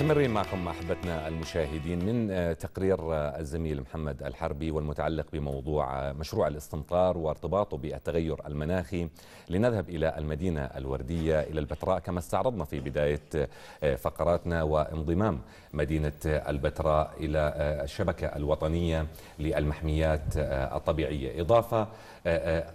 مستمرين معكم أحبتنا المشاهدين من تقرير الزميل محمد الحربي والمتعلق بموضوع مشروع الاستمطار وارتباطه بالتغير المناخي. لنذهب إلى المدينة الوردية إلى البتراء كما استعرضنا في بداية فقراتنا وانضمام مدينة البتراء إلى الشبكة الوطنية للمحميات الطبيعية. إضافة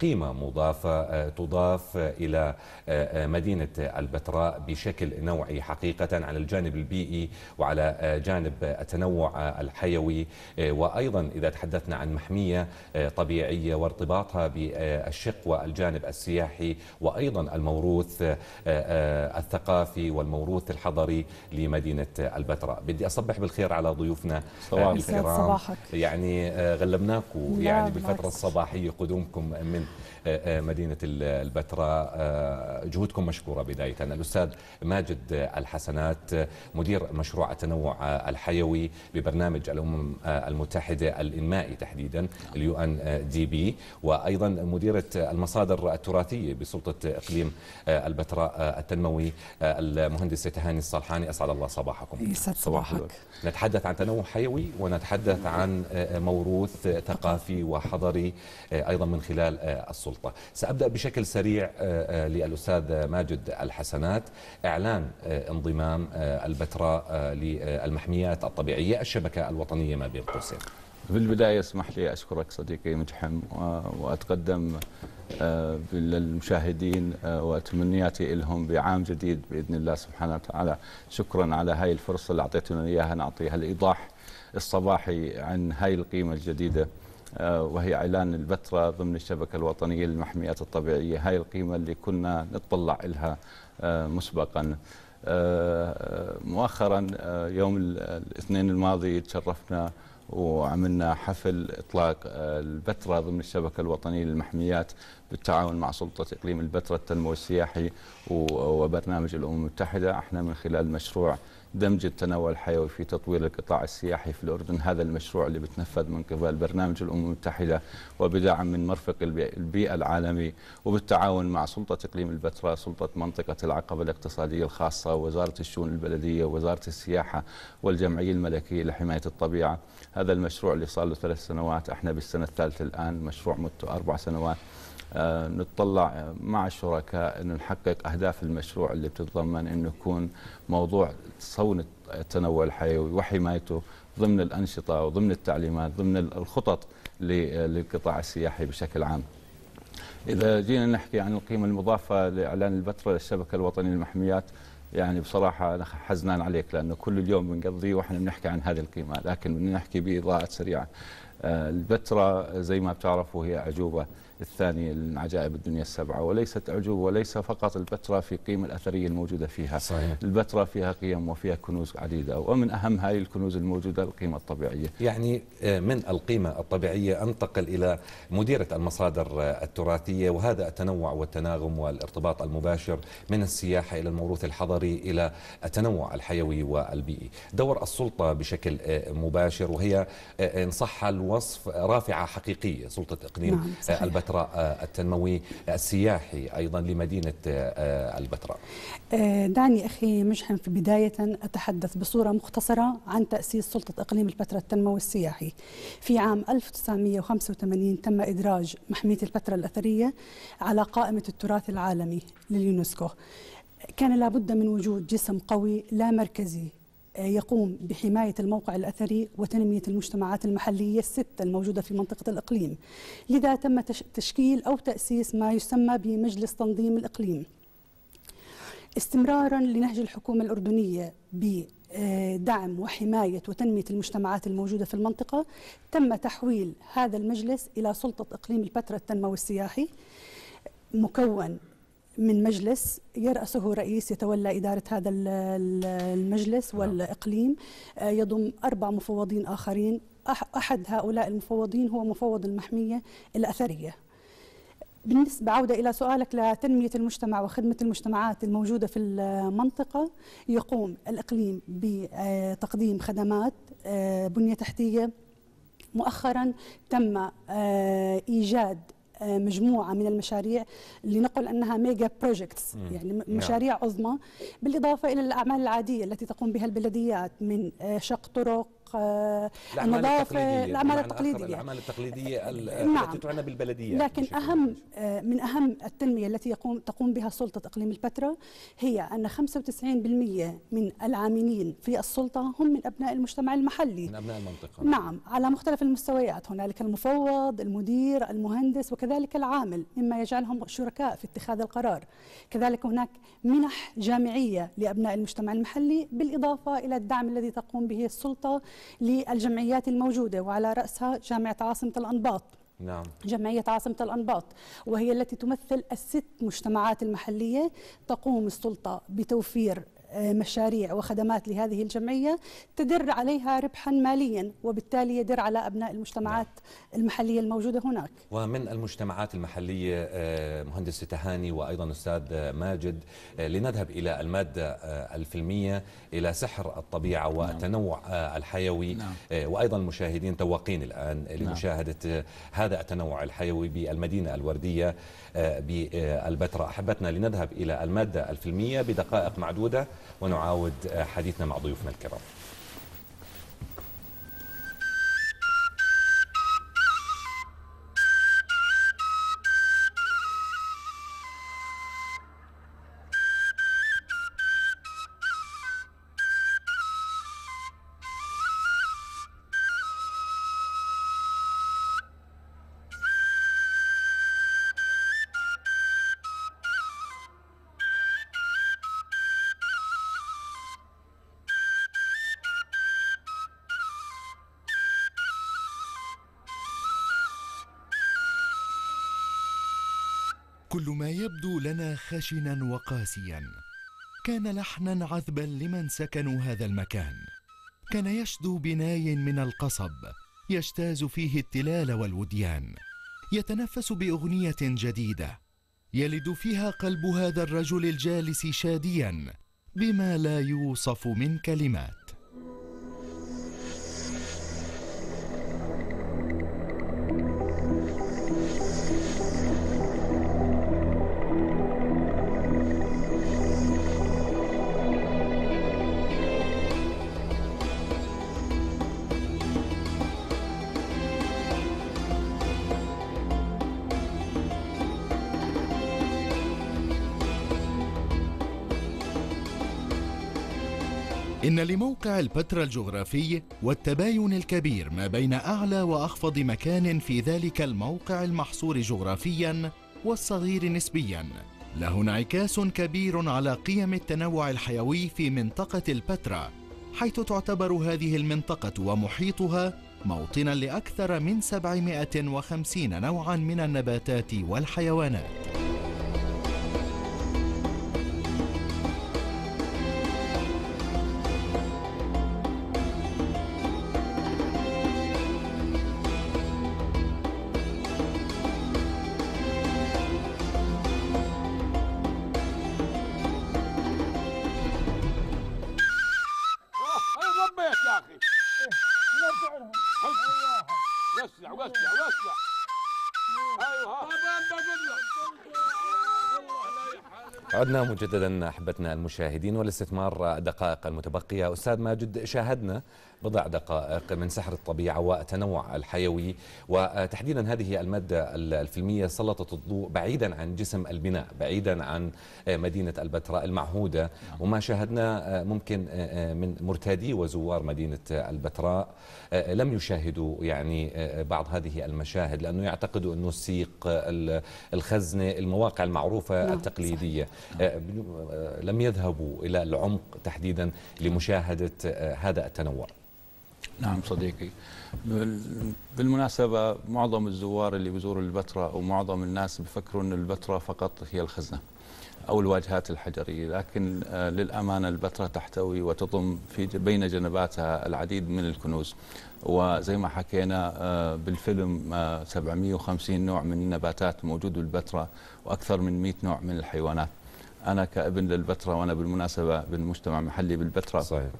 قيمة مضافة تضاف إلى مدينة البتراء بشكل نوعي حقيقة على الجانب البيئي وعلى جانب التنوع الحيوي. وأيضا إذا تحدثنا عن محمية طبيعية وارتباطها بالشق والجانب السياحي وأيضا الموروث الثقافي والموروث الحضري لمدينة البتراء. بدي أصبح بالخير على ضيوفنا الكرام. صباحك. يعني غلبناكم يعني بالفترة الصباحية قدومكم من مدينة البتراء. جهودكم مشكورة بداية. الأستاذ ماجد الحسنات مدير مشروع التنوع الحيوي ببرنامج الأمم المتحدة الإنمائي تحديدا اليو إن دي بي. وأيضا مديرة المصادر التراثية بسلطة إقليم البتراء التنموي المهندسه تهاني الصالحاني. أسعد الله صباحكم. يسعد صباحك. نتحدث عن تنوع حيوي ونتحدث عن موروث ثقافي وحضري. أيضا من خلال السلطة. سأبدأ بشكل سريع للأستاذ ماجد الحسنات. إعلان انضمام البتراء للمحميات الطبيعية الشبكة الوطنية ما بين قوسين. في البداية اسمح لي أشكرك صديقي مجحم وأتقدم للمشاهدين وتمنياتي لهم بعام جديد بإذن الله سبحانه وتعالى. شكرا على هاي الفرصة اللي اعطيتونا إياها. نعطيها الإيضاح الصباحي عن هاي القيمة الجديدة. وهي إعلان البتراء ضمن الشبكة الوطنية للمحميات الطبيعية. هاي القيمة اللي كنا نتطلع لها مسبقا. مؤخرا يوم الاثنين الماضي تشرفنا وعملنا حفل إطلاق البتراء ضمن الشبكة الوطنية للمحميات بالتعاون مع سلطة إقليم البتراء التنموي السياحي وبرنامج الأمم المتحدة. إحنا من خلال مشروع دمج التنوع الحيوي في تطوير القطاع السياحي في الأردن هذا المشروع اللي بتنفذ من قبل برنامج الأمم المتحدة وبدعم من مرفق البيئة العالمي وبالتعاون مع سلطة إقليم البتراء سلطة منطقة العقبة الاقتصادية الخاصة وزارة الشؤون البلدية ووزارة السياحة والجمعية الملكية لحماية الطبيعة. هذا المشروع اللي صار له ثلاث سنوات إحنا بالسنة الثالثة الآن مشروع مدته أربع سنوات. نتطلع مع الشركاء أن نحقق أهداف المشروع اللي بتتضمن أنه يكون موضوع صون التنوع الحيوي وحمايته ضمن الأنشطة وضمن التعليمات ضمن الخطط للقطاع السياحي بشكل عام. إذا جينا نحكي عن القيمة المضافة لإعلان البتراء للشبكة الوطنية للمحميات يعني بصراحة أنا حزنان عليك لأنه كل اليوم بنقضيه وإحنا بنحكي عن هذه القيمة لكن بدنا نحكي بإضاءة سريعة. البتراء زي ما بتعرفوا هي أعجوبة الثانية من عجائب الدنيا السبعة وليست عجوبة وليس فقط البتراء في قيمة الأثرية الموجودة فيها. صحيح. البتراء فيها قيم وفيها كنوز عديدة ومن أهم هذه الكنوز الموجودة القيمة الطبيعية. يعني من القيمة الطبيعية؟ أنتقل إلى مديرة المصادر التراثية وهذا التنوع والتناغم والارتباط المباشر من السياحة إلى الموروث الحضري إلى التنوع الحيوي والبيئي. دور السلطة بشكل مباشر وهي إن صح الوصف رافعة حقيقية سلطة إقليم نعم، صحيح. البتراء التنموي السياحي أيضا لمدينة البتراء. دعني أخي مجحم في بداية أتحدث بصورة مختصرة عن تأسيس سلطة إقليم البتراء التنموي السياحي. في عام 1985 تم إدراج محمية البتراء الأثرية على قائمة التراث العالمي لليونسكو. كان لابد من وجود جسم قوي لا مركزي يقوم بحماية الموقع الأثري وتنمية المجتمعات المحلية الستة الموجودة في منطقة الإقليم. لذا تم تشكيل أو تأسيس ما يسمى بمجلس تنظيم الإقليم. استمرارا لنهج الحكومة الأردنية بدعم وحماية وتنمية المجتمعات الموجودة في المنطقة تم تحويل هذا المجلس إلى سلطة إقليم البتراء التنموي السياحي مكون من مجلس يرأسه رئيس يتولى إدارة هذا المجلس والإقليم. يضم أربع مفوضين آخرين. أحد هؤلاء المفوضين هو مفوض المحمية الأثرية. بالنسبة عودة إلى سؤالك لتنمية المجتمع وخدمة المجتمعات الموجودة في المنطقة. يقوم الإقليم بتقديم خدمات بنية تحتية. مؤخرا تم إيجاد آه، مجموعة من المشاريع لنقل أنها mega projects يعني نعم. مشاريع عظمى بالإضافة إلى الأعمال العادية التي تقوم بها البلديات من آه، شق طرق النظافه الأعمال آخر التقليدية الأعمال التقليدية ال- نعم. التي تعنى بالبلديات لكن مباشر. آه، من أهم التنمية التي يقوم تقوم بها سلطة إقليم البتراء هي أن 95% من العاملين في السلطة هم من أبناء المجتمع المحلي من أبناء المنطقة نعم على مختلف المستويات هنالك المفوض المدير المهندس وكذلك العامل مما يجعلهم شركاء في اتخاذ القرار كذلك هناك منح جامعية لأبناء المجتمع المحلي بالإضافة إلى الدعم الذي تقوم به السلطة للجمعيات الموجودة وعلى رأسها جامعة عاصمة الأنباط. نعم. جمعية عاصمة الأنباط وهي التي تمثل الست مجتمعات المحلية تقوم السلطة بتوفير مشاريع وخدمات لهذه الجمعية تدر عليها ربحا ماليا وبالتالي يدر على أبناء المجتمعات المحلية الموجودة هناك. ومن المجتمعات المحلية آه، مهندس تهاني وأيضا أستاذ آه، ماجد. آه، لنذهب إلى المادة آه، الفيلمية إلى سحر الطبيعة والتنوع آه، الحيوي. نعم. آه، وأيضا المشاهدين توقين الآن لمشاهدة آه، هذا التنوع الحيوي بالمدينة الوردية آه، بالبتراء أحبتنا لنذهب إلى المادة الفيلمية بدقائق معدودة. ونعاود حديثنا مع ضيوفنا الكرام. كل ما يبدو لنا خشنا وقاسيا. كان لحنا عذبا لمن سكنوا هذا المكان. كان يشدو بناي من القصب يجتاز فيه التلال والوديان. يتنفس بأغنية جديدة. يلد فيها قلب هذا الرجل الجالس شاديا بما لا يوصف من كلمات. إن لموقع البتراء الجغرافي والتباين الكبير ما بين أعلى وأخفض مكان في ذلك الموقع المحصور جغرافيا والصغير نسبيا له انعكاس كبير على قيم التنوع الحيوي في منطقة البتراء حيث تعتبر هذه المنطقة ومحيطها موطنا لأكثر من 750 نوعا من النباتات والحيوانات. ربيت يا أخي وسع وسع وسع أيوه لك عدنا مجددا أحبتنا المشاهدين والاستثمار دقائق المتبقية. أستاذ ماجد شاهدنا بضع دقائق من سحر الطبيعة والتنوع الحيوي وتحديدا هذه المادة الفيلمية سلطت الضوء بعيدا عن جسم البناء بعيدا عن مدينة البتراء المعهودة. وما شاهدنا ممكن من مرتادي وزوار مدينة البتراء لم يشاهدوا يعني بعض هذه المشاهد لأنه يعتقدوا أنه السيق الخزنة المواقع المعروفة نعم، التقليدية. لم يذهبوا إلى العمق تحديدا لمشاهدة آه، هذا التنوع. نعم صديقي. بال- بالمناسبة معظم الزوار اللي بيزوروا البتراء ومعظم الناس بفكروا أن البتراء فقط هي الخزنة أو الواجهات الحجرية لكن آه، للأمانة البتراء تحتوي وتضم في بين جنباتها العديد من الكنوز. وزي ما حكينا آه، بالفيلم آه، 750 نوع من النباتات موجود بالبتراء وأكثر من 100 نوع من الحيوانات. أنا كابن للبتراء وأنا بالمناسبة بالمجتمع المحلي بالبتراء صحيح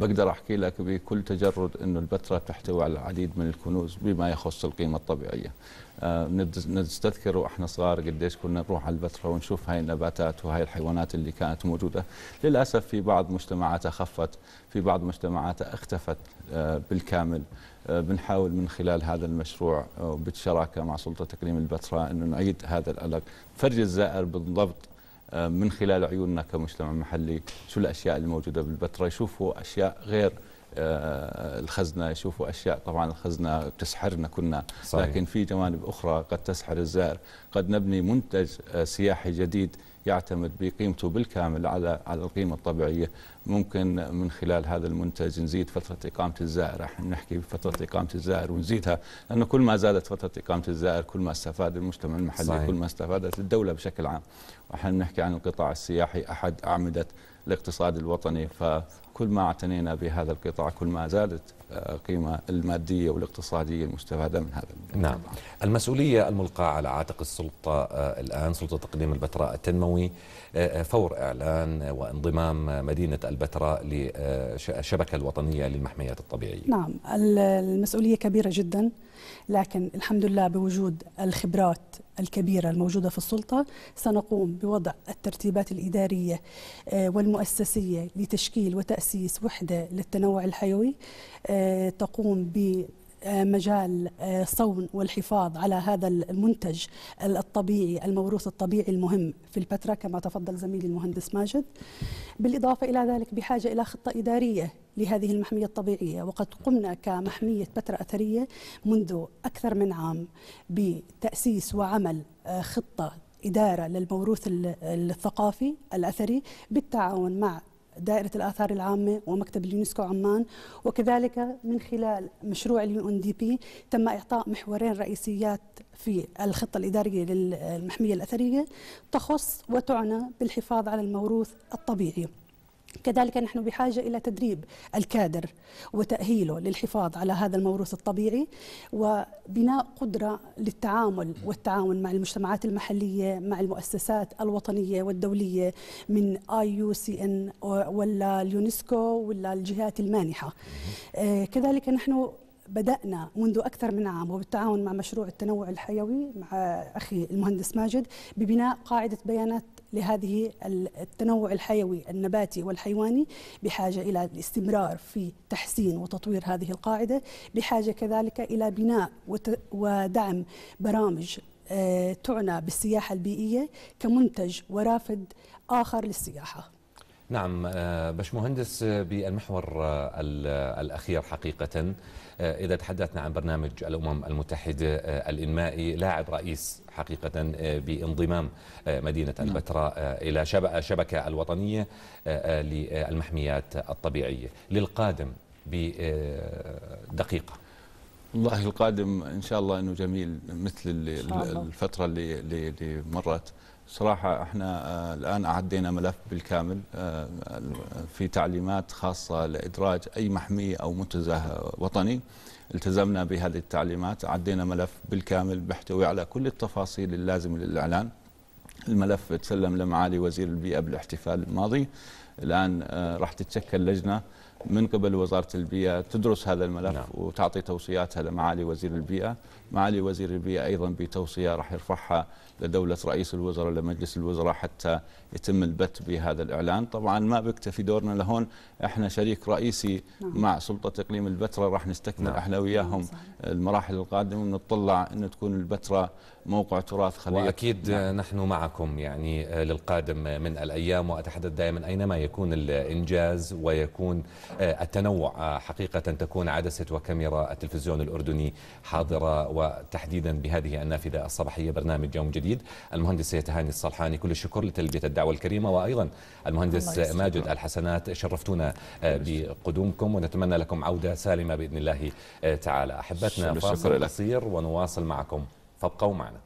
بقدر أحكي لك بكل تجرد إنه البتراء تحتوي على العديد من الكنوز بما يخص القيمة الطبيعية. آه، نستذكر وإحنا صغار قديش كنا نروح على البتراء ونشوف هاي النباتات وهاي الحيوانات اللي كانت موجودة، للأسف في بعض مجتمعاتها خفت، في بعض مجتمعاتها اختفت آه، بالكامل. آه، بنحاول من خلال هذا المشروع بالشراكه مع سلطة تقليم البتراء إنه نعيد هذا الالق، فرج الزائر بالضبط من خلال عيوننا كمجتمع محلي شو الأشياء اللي موجوده بالبتراء يشوفوا أشياء غير آه، الخزنة يشوفوا أشياء طبعا الخزنة بتسحرنا كنا صحيح. لكن في جوانب أخرى قد تسحر الزائر قد نبني منتج آه، سياحي جديد يعتمد بقيمته بالكامل على على القيمة الطبيعية ممكن من خلال هذا المنتج نزيد فترة إقامة الزائر إحنا بنحكي بفترة إقامة الزائر ونزيدها لأنه كل ما زادت فترة إقامة الزائر كل ما استفاد المجتمع المحلي صحيح. صحيح. كل ما استفادت الدولة بشكل عام وإحنا بنحكي عن القطاع السياحي أحد أعمدة الاقتصاد الوطني فكل ما اعتنينا بهذا القطاع كل ما زادت آه، قيمه المادية والاقتصادية المستفادة من هذا نعم. المسؤولية الملقاة على عاتق السلطة آه، الآن سلطة تقديم البتراء التنموي آه، فور إعلان وانضمام مدينة البتراء للشبكة الوطنية للمحميات الطبيعية. نعم. ال- المسؤولية كبيرة جدا. لكن الحمد لله بوجود الخبرات الكبيرة الموجودة في السلطة سنقوم بوضع الترتيبات الإدارية آه، والمؤسسية لتشكيل وتأسيس وحدة للتنوع الحيوي آه، تقوم ب مجال آه، صون والحفاظ على هذا المنتج الطبيعي الموروث الطبيعي المهم في البتراء كما تفضل زميلي المهندس ماجد. بالإضافة إلى ذلك بحاجة إلى خطة إدارية لهذه المحمية الطبيعية. وقد قمنا كمحمية بتراء أثرية منذ أكثر من عام بتأسيس وعمل آه، خطة إدارة للموروث ال- الثقافي الأثري بالتعاون مع دائرة الآثار العامة ومكتب اليونسكو عمان. وكذلك من خلال مشروع ال UNDP تم إعطاء محورين رئيسيات في الخطة الإدارية للمحمية الأثرية تخص وتعنى بالحفاظ على الموروث الطبيعي. كذلك نحن بحاجة إلى تدريب الكادر وتأهيله للحفاظ على هذا الموروث الطبيعي وبناء قدرة للتعامل والتعاون مع المجتمعات المحلية مع المؤسسات الوطنية والدولية من IUCN ولا اليونسكو ولا الجهات المانحة. آه، كذلك نحن بدأنا منذ أكثر من عام وبالتعاون مع مشروع التنوع الحيوي مع أخي المهندس ماجد ببناء قاعدة بيانات لهذه التنوع الحيوي النباتي والحيواني بحاجة إلى الاستمرار في تحسين وتطوير هذه القاعدة بحاجة كذلك إلى بناء ودعم برامج آه، تعنى بالسياحة البيئية كمنتج ورافد آخر للسياحة. نعم آه، باشمهندس آه، بالمحور ال- الأخير حقيقة. إذا تحدثنا عن برنامج الأمم المتحدة الإنمائي لاعب رئيس حقيقة آه، بانضمام آه، مدينة البتراء آه، إلى شب- الشبكة الوطنية للمحميات الطبيعية. للقادم بدقيقة والله القادم إن شاء الله إنه جميل مثل اللي الله. الفترة اللي اللي, مرت. صراحة إحنا آه، الآن أعدينا ملف بالكامل آه، في تعليمات خاصة لإدراج أي محميه أو منتزه وطني. التزمنا بهذه التعليمات عدينا ملف بالكامل بيحتوي على كل التفاصيل اللازمة للإعلان. الملف تسلم لمعالي وزير البيئة بالاحتفال الماضي. الآن آه، راح تتشكل لجنة من قبل وزارة البيئة تدرس هذا الملف نعم. نعم. وتعطي توصياتها لمعالي وزير البيئة معالي وزير البيئة أيضا بتوصية راح يرفعها لدولة رئيس الوزراء لمجلس الوزراء حتى يتم البت بهذا الإعلان طبعا ما بيكتفي دورنا لهون إحنا شريك رئيسي نعم. مع سلطة إقليم البتراء راح نستكمل نعم. إحنا وياهم صحيح. المراحل القادمة ونطلع انه تكون البتراء موقع تراث خليج وأكيد نعم. نحن معكم يعني آه، للقادم من الأيام وأتحدث دائما أينما يكون الإنجاز ويكون آه، التنوع آه، حقيقة تكون عدسة وكاميرا التلفزيون الأردني حاضرة وتحديدا بهذه النافذة الصباحية برنامج يوم جديد. المهندس تهاني الصلحاني كل الشكر لتلبية الدعوة الكريمة. وأيضا المهندس. ماجد الحسنات شرفتونا آه، بقدومكم ونتمنى لكم عودة سالمة بإذن الله تعالى. أحبتنا فاصل. قصير ونواصل معكم. فابقوا معنا.